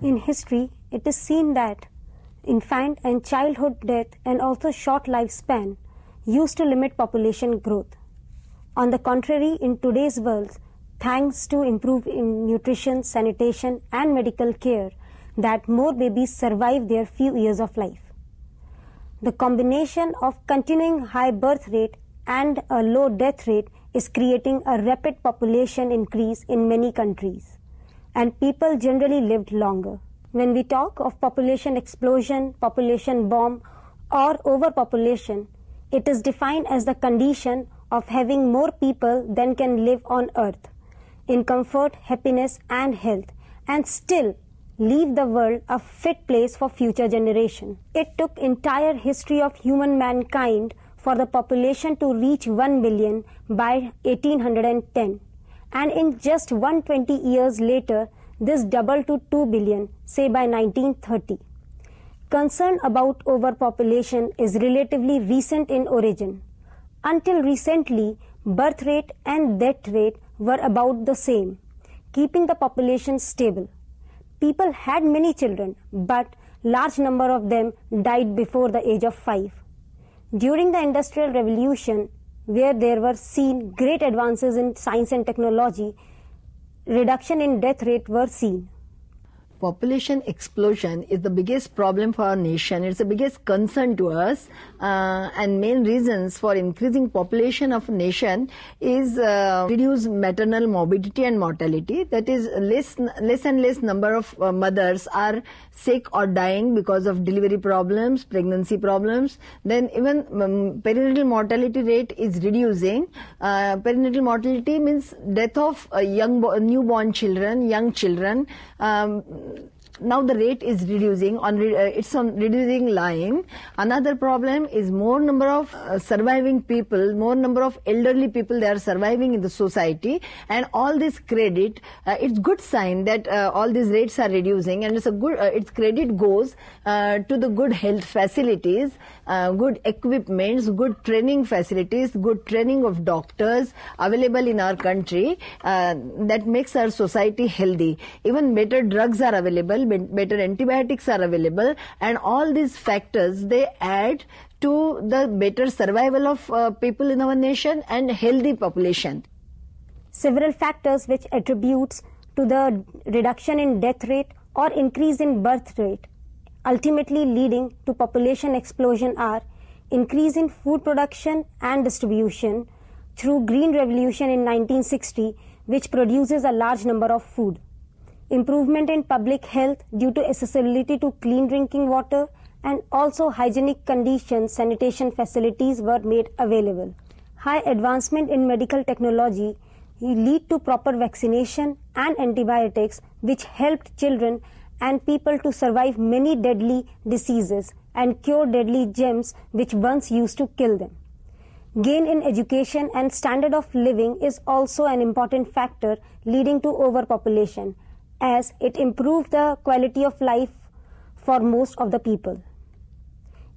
In history, it is seen that infant and childhood death and also short lifespan used to limit population growth. On the contrary, in today's world, thanks to improve in nutrition, sanitation and medical care, that more babies survive their few years of life. The combination of continuing high birth rate and a low death rate is creating a rapid population increase in many countries and people generally lived longer. When we talk of population explosion, population bomb or overpopulation, it is defined as the condition of having more people than can live on earth in comfort, happiness and health and still leave the world a fit place for future generation. It took entire history of human mankind for the population to reach 1 billion by 1810 and in just 120 years later this doubled to 2 billion say by 1930. Concern about overpopulation is relatively recent in origin. Until recently, birth rate and death rate were about the same, keeping the population stable. People had many children, but large number of them died before the age of 5. During the Industrial Revolution, where there were seen great advances in science and technology, reduction in death rate were seen population explosion is the biggest problem for our nation. It's the biggest concern to us, uh, and main reasons for increasing population of nation is uh, reduce maternal morbidity and mortality. That is, less less and less number of uh, mothers are sick or dying because of delivery problems, pregnancy problems. Then even um, perinatal mortality rate is reducing. Uh, perinatal mortality means death of uh, young newborn children, young children. Um, now the rate is reducing on uh, it's on reducing line. Another problem is more number of uh, surviving people more number of elderly people they are surviving in the society. And all this credit uh, it's good sign that uh, all these rates are reducing and it's a good uh, its credit goes uh, to the good health facilities good equipments good training facilities good training of doctors available in our country that makes our society healthy. Even better drugs are available better antibiotics are available and all these factors they add to the better survival of uh, people in our nation and healthy population. Several factors which attributes to the reduction in death rate or increase in birth rate ultimately leading to population explosion are increase in food production and distribution through green revolution in 1960 which produces a large number of food improvement in public health due to accessibility to clean drinking water and also hygienic conditions sanitation facilities were made available. High advancement in medical technology lead to proper vaccination and antibiotics which helped children and people to survive many deadly diseases and cure deadly germs which once used to kill them. Gain in education and standard of living is also an important factor leading to overpopulation as it improved the quality of life for most of the people.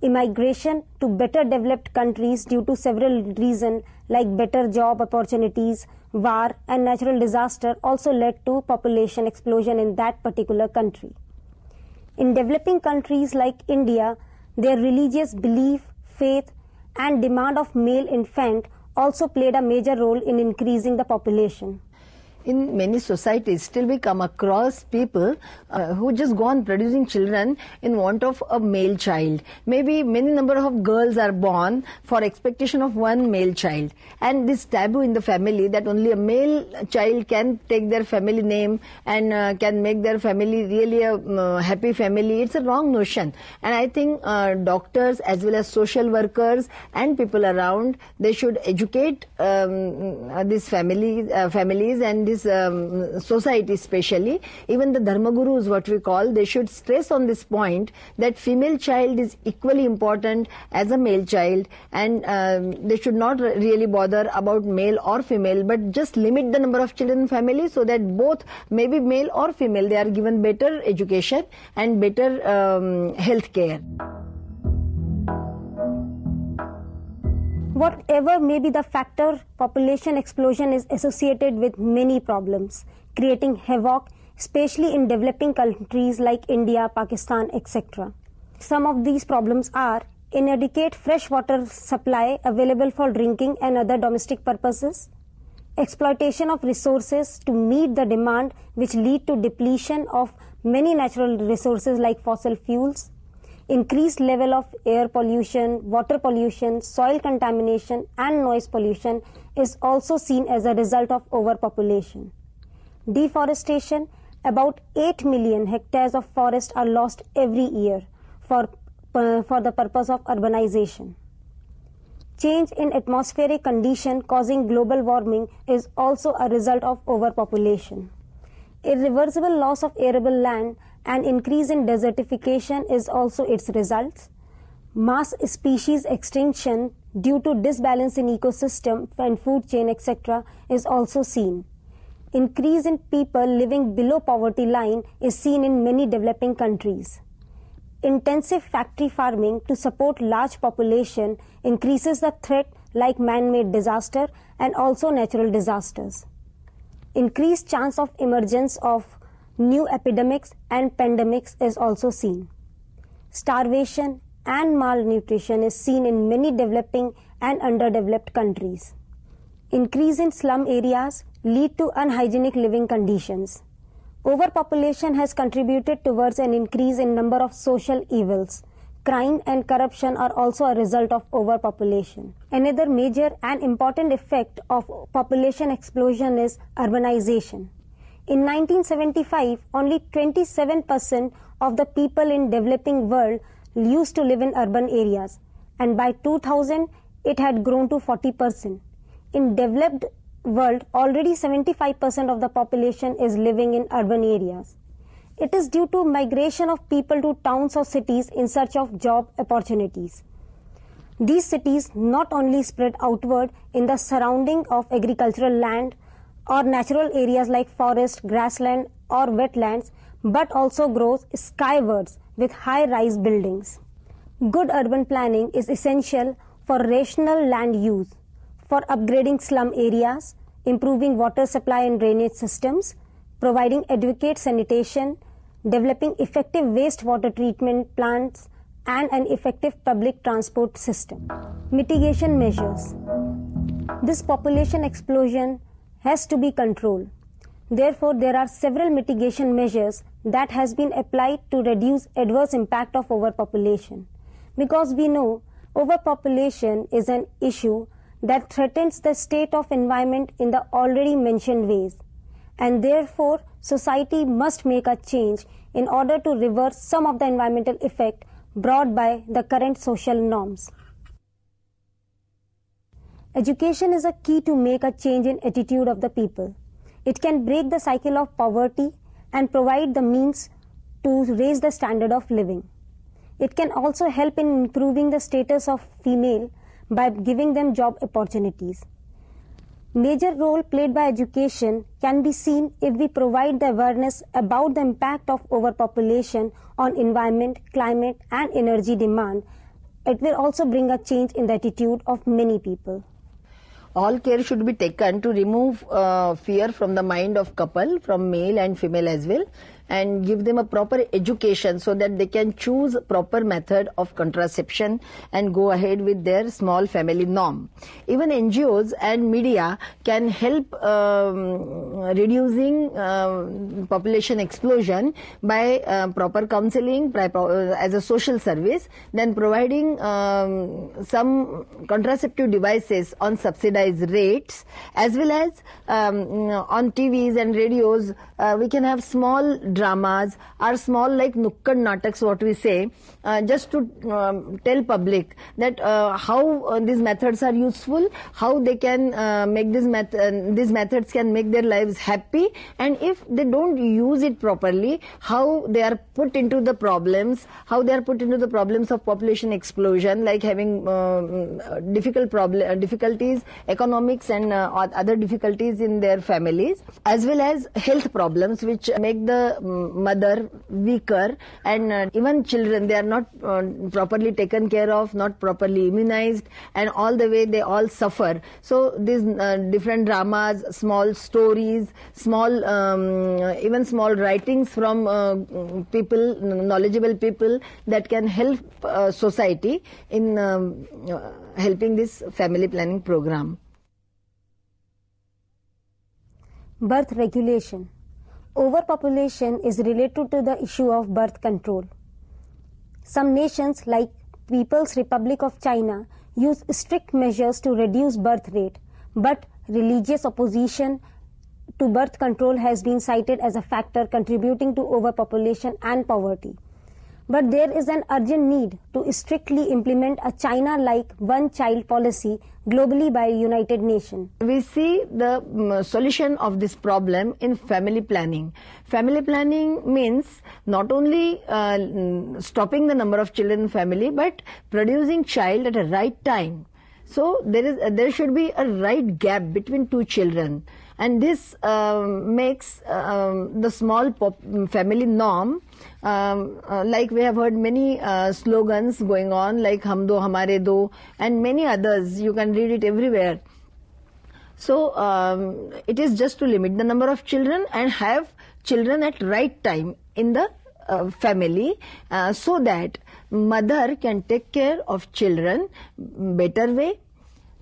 Immigration to better developed countries due to several reasons like better job opportunities, war and natural disaster also led to population explosion in that particular country. In developing countries like India, their religious belief, faith and demand of male infant also played a major role in increasing the population in many societies still we come across people uh, who just go on producing children in want of a male child. Maybe many number of girls are born for expectation of one male child and this taboo in the family that only a male child can take their family name and uh, can make their family really a uh, happy family. It's a wrong notion and I think uh, doctors as well as social workers and people around they should educate um, uh, these families, uh, families and this um, society especially, even the dharma gurus what we call, they should stress on this point that female child is equally important as a male child and um, they should not really bother about male or female but just limit the number of children in family so that both maybe male or female they are given better education and better um, health care. Whatever may be the factor, population explosion is associated with many problems, creating havoc especially in developing countries like India, Pakistan, etc. Some of these problems are inadequate fresh water supply available for drinking and other domestic purposes, exploitation of resources to meet the demand which lead to depletion of many natural resources like fossil fuels, increased level of air pollution, water pollution, soil contamination and noise pollution is also seen as a result of overpopulation. Deforestation, about 8 million hectares of forest are lost every year for, uh, for the purpose of urbanization. Change in atmospheric condition causing global warming is also a result of overpopulation. Irreversible loss of arable land and increase in desertification is also its result. Mass species extinction due to disbalance in ecosystem and food chain etc. is also seen. Increase in people living below poverty line is seen in many developing countries. Intensive factory farming to support large population increases the threat like man-made disaster and also natural disasters. Increased chance of emergence of new epidemics and pandemics is also seen. Starvation and malnutrition is seen in many developing and underdeveloped countries. Increase in slum areas lead to unhygienic living conditions. Overpopulation has contributed towards an increase in number of social evils. Crime and corruption are also a result of overpopulation. Another major and important effect of population explosion is urbanization. In 1975, only 27% of the people in developing world used to live in urban areas and by 2000 it had grown to 40%. In developed world, already 75% of the population is living in urban areas. It is due to migration of people to towns or cities in search of job opportunities. These cities not only spread outward in the surrounding of agricultural land or natural areas like forest, grassland or wetlands, but also grows skywards with high-rise buildings. Good urban planning is essential for rational land use for upgrading slum areas, improving water supply and drainage systems, providing adequate sanitation, developing effective wastewater treatment plants, and an effective public transport system. Mitigation measures. This population explosion has to be controlled. Therefore, there are several mitigation measures that has been applied to reduce adverse impact of overpopulation. Because we know overpopulation is an issue that threatens the state of environment in the already mentioned ways and therefore society must make a change in order to reverse some of the environmental effect brought by the current social norms. Education is a key to make a change in attitude of the people. It can break the cycle of poverty and provide the means to raise the standard of living. It can also help in improving the status of female by giving them job opportunities. Major role played by education can be seen if we provide the awareness about the impact of overpopulation on environment, climate and energy demand. It will also bring a change in the attitude of many people all care should be taken to remove uh, fear from the mind of couple from male and female as well and give them a proper education so that they can choose proper method of contraception and go ahead with their small family norm. Even NGOs and media can help um, reducing uh, population explosion by uh, proper counseling uh, as a social service, then providing um, some contraceptive devices on subsidized rates as well as um, on TVs and radios uh, we can have small dramas or small like nukkad nataks what we say uh, just to um, tell public that uh, how uh, these methods are useful how they can uh, make this met uh, these methods can make their lives happy and if they don't use it properly how they are put into the problems how they are put into the problems of population explosion like having difficult problem difficulties economics and other difficulties in their families as well as health problems which make the mother weaker and uh, even children they are not uh, properly taken care of not properly immunized and all the way they all suffer so these uh, different dramas small stories small um, even small writings from uh, people knowledgeable people that can help uh, society in um, uh, helping this family planning program Birth regulation. Overpopulation is related to the issue of birth control. Some nations like People's Republic of China use strict measures to reduce birth rate, but religious opposition to birth control has been cited as a factor contributing to overpopulation and poverty but there is an urgent need to strictly implement a China-like one-child policy globally by United Nations. We see the um, solution of this problem in family planning. Family planning means not only uh, stopping the number of children in family, but producing child at a right time. So there is uh, there should be a right gap between two children and this um, makes um, the small family norm. Um, uh, like we have heard many uh, slogans going on like hum do hamare do and many others. You can read it everywhere. So um, it is just to limit the number of children and have children at right time in the uh, family uh, so that mother can take care of children better way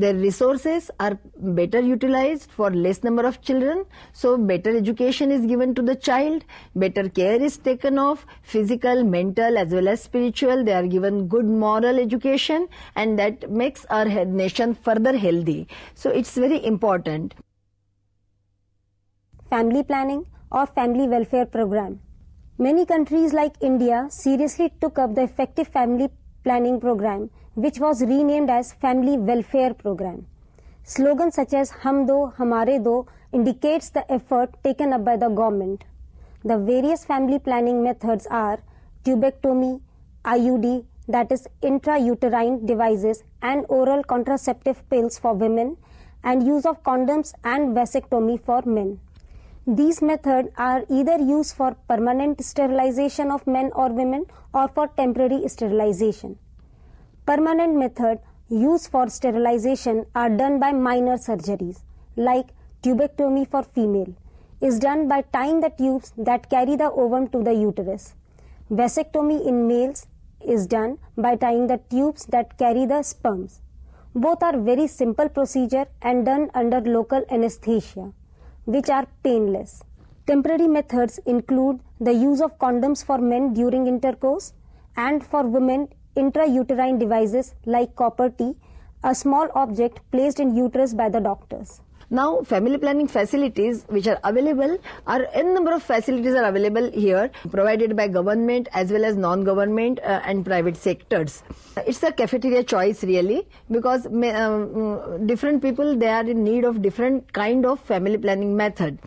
their resources are better utilized for less number of children. So better education is given to the child. Better care is taken of physical mental as well as spiritual they are given good moral education and that makes our nation further healthy. So it's very important. Family planning or family welfare program. Many countries like india seriously took up the effective family planning program which was renamed as Family Welfare Program. Slogans such as Hum Do, Hamare Do indicates the effort taken up by the government. The various family planning methods are tubectomy, IUD, that is intrauterine devices and oral contraceptive pills for women and use of condoms and vasectomy for men. These methods are either used for permanent sterilization of men or women or for temporary sterilization. Permanent methods used for sterilization are done by minor surgeries like tubectomy for female is done by tying the tubes that carry the ovum to the uterus. Vasectomy in males is done by tying the tubes that carry the sperms. Both are very simple procedure and done under local anesthesia, which are painless. Temporary methods include the use of condoms for men during intercourse and for women intrauterine devices like copper T, a small object placed in uterus by the doctors. Now, family planning facilities which are available are n number of facilities are available here, provided by government as well as non-government uh, and private sectors. It's a cafeteria choice really because um, different people they are in need of different kind of family planning method.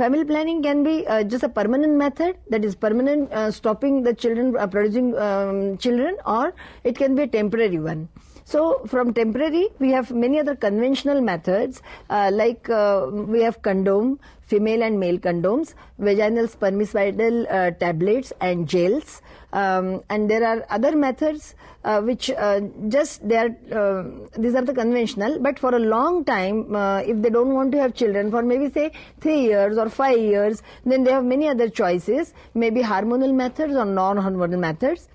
Family planning can be uh, just a permanent method that is permanent uh, stopping the children uh, producing um, children or it can be a temporary one. So from temporary, we have many other conventional methods uh, like uh, we have condom, female and male condoms, vaginal spermicidal uh, tablets and gels. Um, and there are other methods uh, which uh, just they are uh, these are the conventional but for a long time if they don't want to have children for maybe say 3 years or 5 years then they have many other choices maybe hormonal methods or non hormonal methods.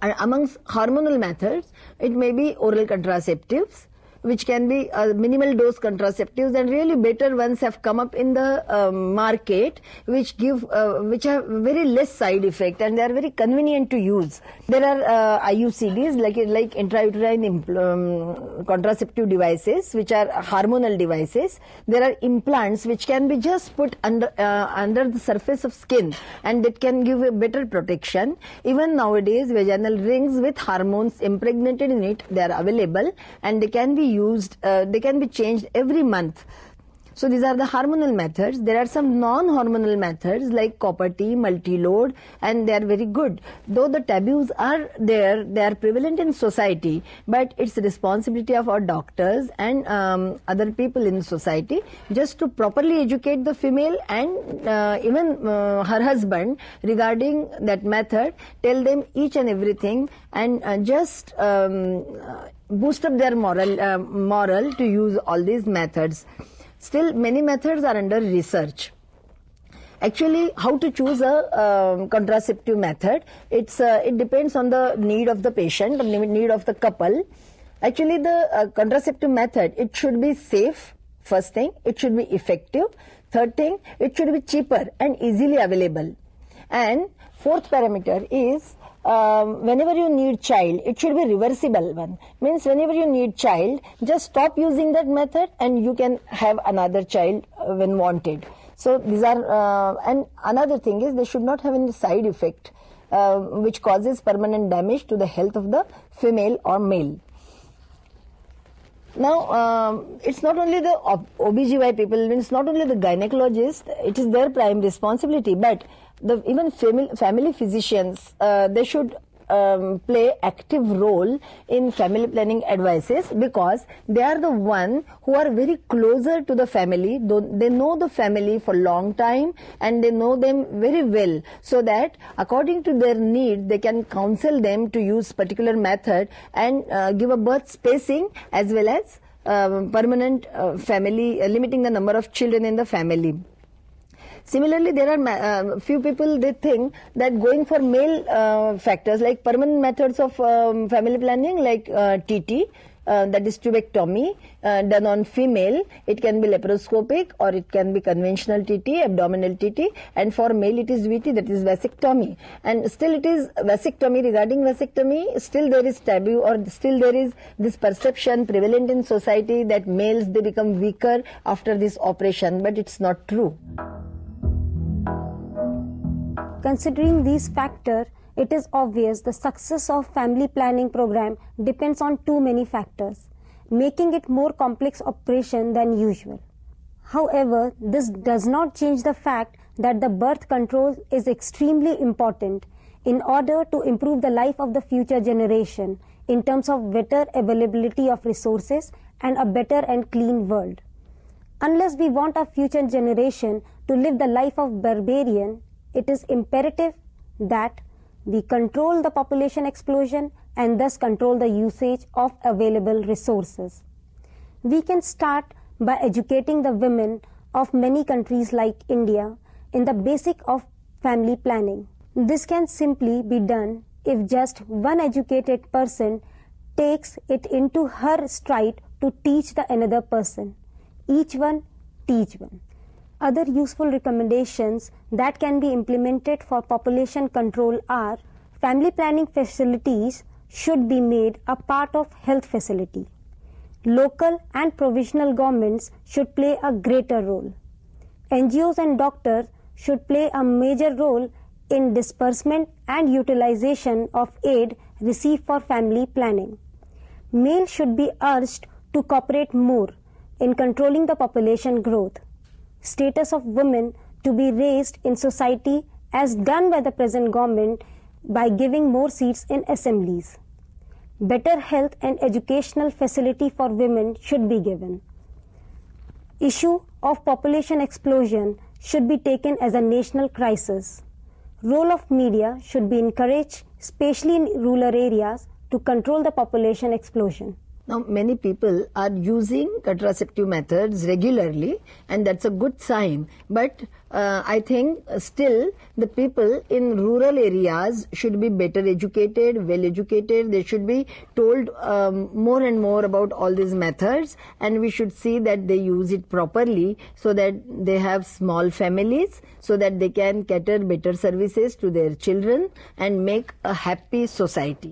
And amongst hormonal methods, it may be oral contraceptives, which can be uh, minimal dose contraceptives and really better ones have come up in the uh, market which give uh, which have very less side effect and they are very convenient to use. There are uh, IUCDs like like intrauterine um, contraceptive devices which are hormonal devices. There are implants which can be just put under uh, under the surface of skin and it can give a better protection. Even nowadays vaginal rings with hormones impregnated in it they are available and they can be used, uh, they can be changed every month. So these are the hormonal methods. There are some non-hormonal methods like copper T, multi-load, and they are very good. Though the taboos are there, they are prevalent in society, but it's the responsibility of our doctors and um, other people in society just to properly educate the female and uh, even uh, her husband regarding that method, tell them each and everything and uh, just um, boost up their moral, uh, moral to use all these methods. Still, many methods are under research. Actually, how to choose a um, contraceptive method? It's uh, it depends on the need of the patient, the need of the couple. Actually, the uh, contraceptive method it should be safe. First thing, it should be effective. Third thing, it should be cheaper and easily available. And fourth parameter is um, whenever you need child, it should be reversible one. Means whenever you need child, just stop using that method and you can have another child uh, when wanted. So these are, uh, and another thing is they should not have any side effect uh, which causes permanent damage to the health of the female or male. Now, um, it's not only the ob OBGY people, it's not only the gynecologist, it is their prime responsibility, but the even family, family physicians, uh, they should um, play active role in family planning advices because they are the one who are very closer to the family. They know the family for long time and they know them very well so that according to their need they can counsel them to use particular method and uh, give a birth spacing as well as uh, permanent uh, family uh, limiting the number of children in the family Similarly, there are uh, few people they think that going for male uh, factors like permanent methods of um, family planning like uh, TT, uh, that is tubectomy uh, done on female. It can be laparoscopic or it can be conventional TT, abdominal TT, and for male it is VT, that is vasectomy. And still it is vasectomy. Regarding vasectomy, still there is taboo or still there is this perception prevalent in society that males they become weaker after this operation, but it's not true. Considering these factors, it is obvious the success of family planning program depends on too many factors, making it more complex operation than usual. However, this does not change the fact that the birth control is extremely important in order to improve the life of the future generation in terms of better availability of resources and a better and clean world. Unless we want our future generation to live the life of barbarian, it is imperative that we control the population explosion and thus control the usage of available resources. We can start by educating the women of many countries like India in the basic of family planning. This can simply be done if just one educated person takes it into her stride to teach the another person. Each one teach one. Other useful recommendations that can be implemented for population control are family planning facilities should be made a part of health facility. Local and provisional governments should play a greater role. NGOs and doctors should play a major role in disbursement and utilization of aid received for family planning. Males should be urged to cooperate more in controlling the population growth status of women to be raised in society as done by the present government by giving more seats in assemblies. Better health and educational facility for women should be given. Issue of population explosion should be taken as a national crisis. Role of media should be encouraged, especially in rural areas, to control the population explosion. Now, many people are using contraceptive methods regularly, and that's a good sign. But uh, I think still the people in rural areas should be better educated, well educated. They should be told um, more and more about all these methods, and we should see that they use it properly so that they have small families, so that they can cater better services to their children and make a happy society.